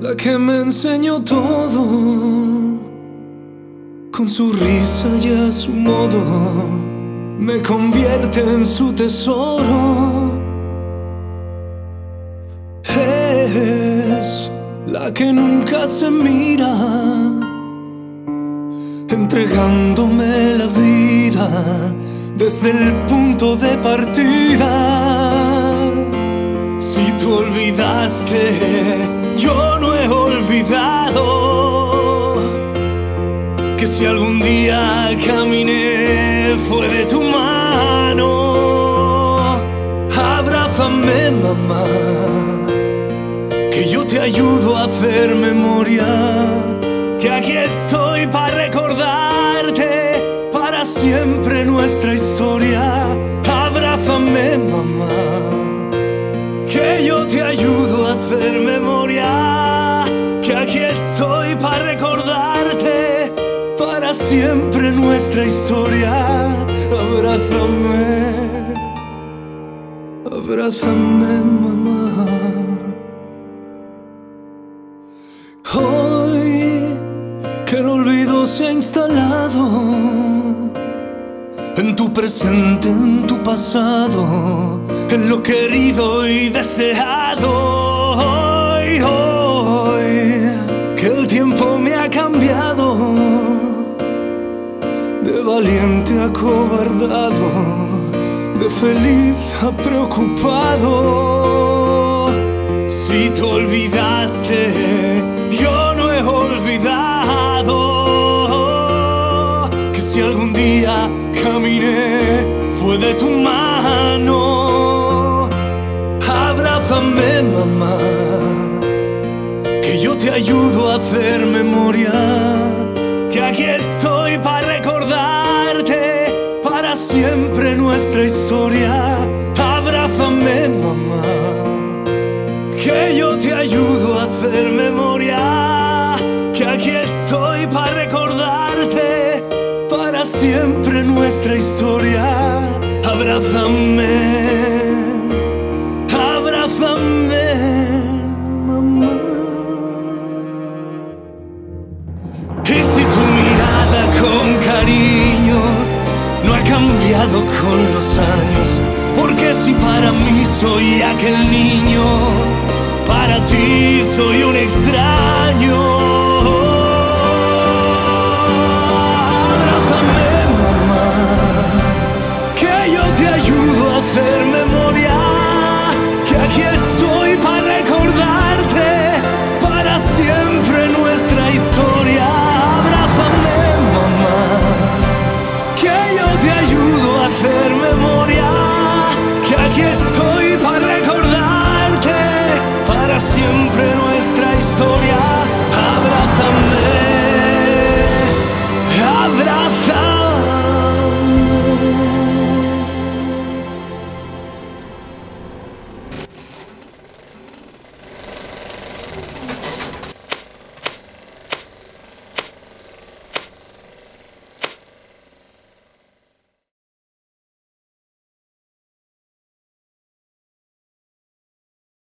la que me enseñó todo, con su risa y a su modo, me convierte en su tesoro. Es la que nunca se mira, entregándome la vida desde el punto de partida. Si tú olvidaste, olvidado que si algún día caminé fue de tu mano. Abrázame, mamá, que yo te ayudo a hacer memoria, que aquí estoy para recordarte para siempre nuestra historia. Abrázame, mamá, que yo te ayudo aquí estoy para recordarte para siempre nuestra historia. Abrázame, abrázame, mamá. Hoy que el olvido se ha instalado en tu presente, en tu pasado, en lo querido y deseado. Hoy, hoy, valiente a cobardado, de feliz a preocupado. Si te olvidaste, yo no he olvidado que si algún día caminé fue de tu mano. Abrázame, mamá, que yo te ayudo a hacer memoria, que aquí estoy nuestra historia. Abrázame, mamá que yo te ayudo a hacer memoria, que aquí estoy para recordarte para siempre nuestra historia. Abrázame, cambiado con los años, porque si para mí soy aquel niño, para ti soy un extraño. siempre nuestra historia. Abrázame, abrázame.